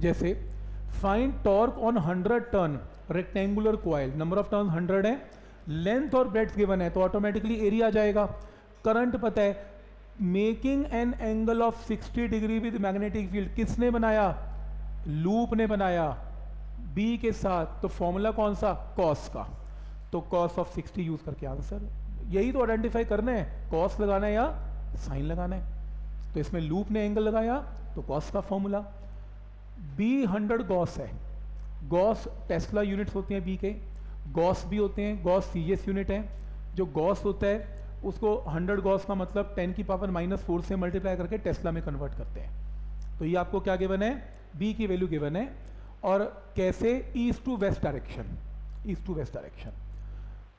जैसे find torque on 100 turn rectangular coil number of turn 100 है length और breadth given है तो ऑटोमेटिकली एरिया आ जाएगा। करंट पता है making an angle of 60 degree with magnetic field किसने बनाया? लूप ने बनाया। बी के साथ तो फॉर्मूला कौन सा? कॉस का। तो कॉस ऑफ़ 60 यूज़ करके आंसर यही तो आइडेंटिफाई करना है कॉस लगाना है या साइन लगाना है। तो इसमें लूप ने एंगल लगाया तो कॉस का फॉर्मूला बी हंड्रेड गॉस है। गॉस टेस्ला यूनिट्स होते हैं बी के। गॉस भी होते हैं गॉस सी यूनिट है। जो गॉस होता है, उसको 100 गॉस का मतलब 10 की पावर माइनस फोर से मल्टीप्लाई करके टेस्ला में कन्वर्ट करते हैं। तो ये आपको क्या गिवन है? बी की वैल्यू गिवन है। और कैसे? East to west direction east to west direction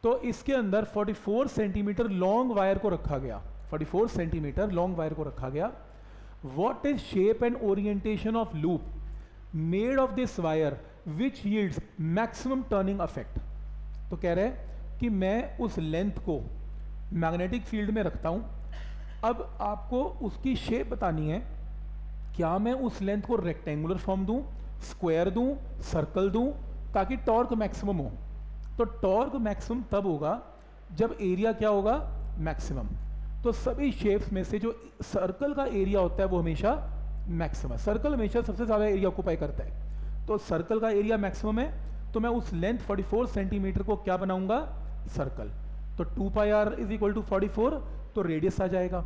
तो इसके अंदर 44 सेंटीमीटर लॉन्ग वायर को रखा गया। 44 सेंटीमीटर लॉन्ग वायर को रखा गया। What is shape and orientation of loop made of this wire which yields maximum turning effect तो कह रहे हैं कि मैं उस लेंथ को मैग्नेटिक फ़ील्ड में रखता हूँ। अब आपको उसकी शेप बतानी है। क्या मैं उस लेंथ को रेक्टेंगुलर फॉर्म दूँ स्क्वायर दूँ सर्कल दूँ, ताकि टॉर्क मैक्सिमम हो? तो टॉर्क मैक्सिमम तब होगा जब एरिया क्या होगा? मैक्सिमम तो सभी शेप्स में से जो सर्कल का एरिया होता है, वो हमेशा मैक्सिमम सर्कल हमेशा सबसे ज़्यादा एरिया ऑक्यूपाई करता है। तो सर्कल का एरिया मैक्सिमम है तो मैं उस लेंथ 44 सेंटीमीटर को क्या बनाऊँगा? सर्कल तो 2 pi r is equal to forty तो रेडियस आ जाएगा।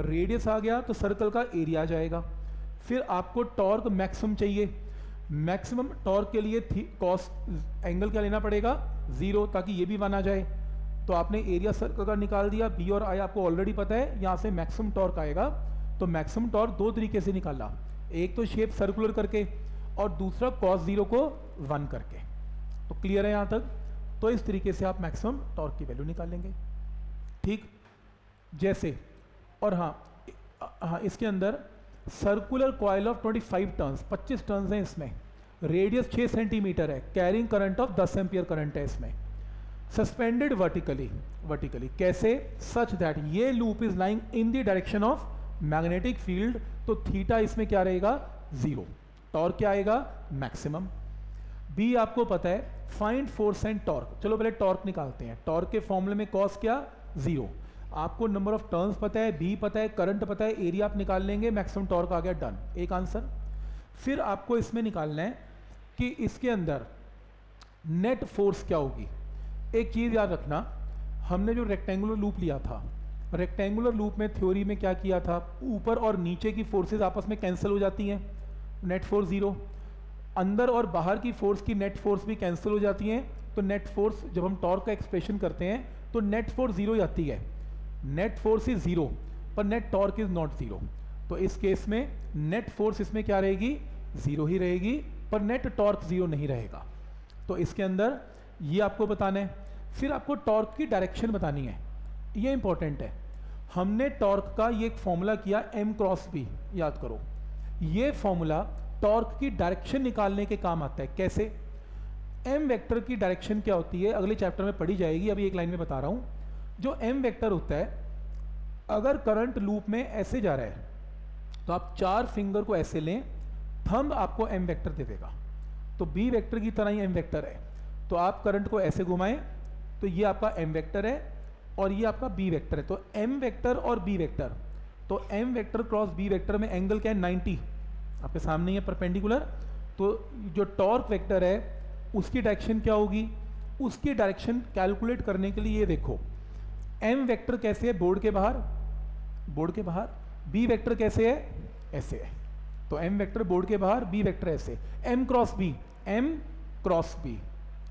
रेडियस आ गया तो सर्कल का एरिया आ जाएगा। फिर आपको टॉर्क मैक्सिमम चाहिए। मैक्सिमम टॉर्क के लिए थी कॉस्ट एंगल क्या लेना पड़ेगा? ज़ीरो ताकि ये भी माना जाए। तो आपने एरिया सर्कल का निकाल दिया। बी और आई आपको ऑलरेडी पता है, यहाँ से मैक्सिमम टॉर्क आएगा। तो मैक्सिमम टॉर्क दो तरीके से निकाला। एक तो शेप सर्कुलर करके और दूसरा कॉस ज़ीरो को वन करके। तो क्लियर है यहाँ तक? तो इस तरीके से आप मैक्सिमम टॉर्क की वैल्यू निकालेंगे ठीक? जैसे, और हाँ हाँ इसके अंदर circular coil of 25 turns 25 turns हैं इसमें। रेडियस 6 सेंटीमीटर है। Carrying current of 10 ampere current है इसमें। सस्पेंडेड वर्टिकली वर्टिकली कैसे? सच दैट ये loop is lying in the direction of magnetic field तो थीटा इसमें क्या रहेगा? ज़ीरो। टॉर्क क्या आएगा? मैक्सिमम। बी आपको पता है, फाइंड फोर्स एंड टॉर्क। चलो पहले टॉर्क निकालते हैं। टॉर्क के फॉर्मूले में कॉस क्या? ज़ीरो। आपको नंबर ऑफ़ टर्न्स पता है बी पता है, करंट पता है, एरिया आप निकाल लेंगे, मैक्सिमम टॉर्क आ गया, डन। एक आंसर। फिर आपको इसमें निकालना है कि इसके अंदर नेट फोर्स क्या होगी। एक चीज़ याद रखना, हमने जो रेक्टेंगुलर लूप लिया था रेक्टेंगुलर लूप में थ्योरी में क्या किया था? ऊपर और नीचे की फोर्सेज आपस में कैंसिल हो जाती हैं। नेट फोर्स ज़ीरो अंदर और बाहर की फोर्स की नेट फोर्स भी कैंसिल हो जाती हैं। तो नेट फोर्स जब हम टॉर्क का एक्सप्रेशन करते हैं तो नेट फोर्स ज़ीरो जाती है। नेट फोर्स इज़ ज़ीरो पर net torque is not zero तो इस केस में नेट फोर्स इसमें क्या रहेगी? ज़ीरो ही रहेगी, पर नेट टॉर्क ज़ीरो नहीं रहेगा। तो इसके अंदर ये आपको बताना है। फिर आपको टॉर्क की डायरेक्शन बतानी है। ये इंपॉर्टेंट है। हमने टॉर्क का ये एक फॉर्मूला किया एम क्रॉस बी याद करो। ये फॉर्मूला टॉर्क की डायरेक्शन निकालने के काम आता है। कैसे? एम वेक्टर की डायरेक्शन क्या होती है? अगले चैप्टर में पढ़ी जाएगी, अभी एक लाइन में बता रहा हूँ। जो एम वेक्टर होता है, अगर करंट लूप में ऐसे जा रहा है तो आप चार फिंगर को ऐसे लें थंब आपको एम वेक्टर दे देगा। तो बी वेक्टर की तरह ही एम वेक्टर है। तो आप करंट को ऐसे घुमाएँ तो ये आपका एम वेक्टर है। और ये आपका बी वेक्टर है। तो एम वेक्टर और बी वेक्टर तो M vector cross B vector में एंगल क्या है? 90 आपके सामने ही है परपेंडिकुलर तो जो टॉर्क वेक्टर है, उसकी डायरेक्शन क्या होगी? उसकी डायरेक्शन कैलकुलेट करने के लिए ये देखो। एम वेक्टर कैसे है? बोर्ड के बाहर। बोर्ड के बाहर। बी वेक्टर कैसे है? ऐसे है। तो एम वेक्टर बोर्ड के बाहर बी वेक्टर ऐसे। M cross B M cross B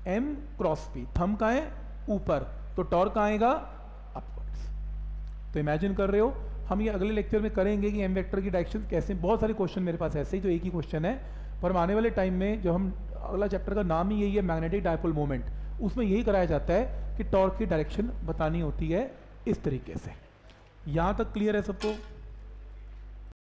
M cross B thumb का है? ऊपर। तो टॉर्क आएगा? तो इमेजिन कर रहे हो, हम ये अगले लेक्चर में करेंगे कि एम वेक्टर की डायरेक्शन कैसे, बहुत सारे क्वेश्चन मेरे पास ऐसे ही जो एक ही क्वेश्चन है, पर आने वाले टाइम में जो हम अगला चैप्टर का नाम ही यही है मैग्नेटिक डायपोल मोमेंट उसमें यही कराया जाता है कि टॉर्क की डायरेक्शन बतानी होती है इस तरीके से. यहाँ तक क्लियर है सबको?